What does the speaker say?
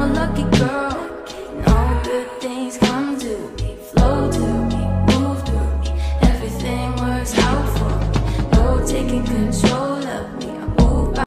I'm a lucky girl. All good things come to me, flow to move. Everything works out for me. Taking control.